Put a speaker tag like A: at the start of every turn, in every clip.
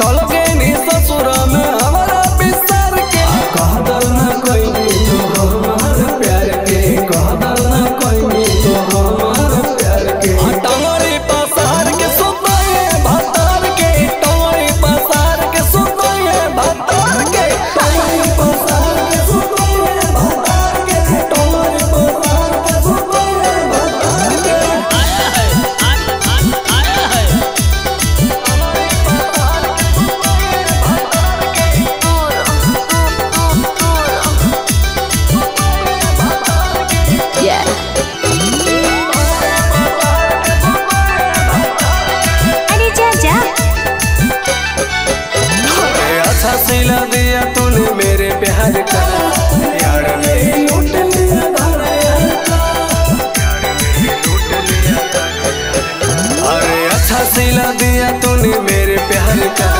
A: Solo que दिया तूने मेरे प्यार का।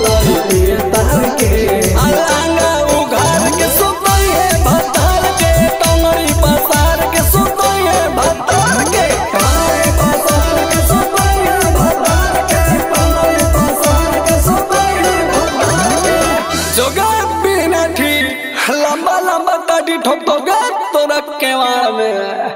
A: बिना ठीक लंबा लंबा काटी ठोक रख तोरा केवाड़ में।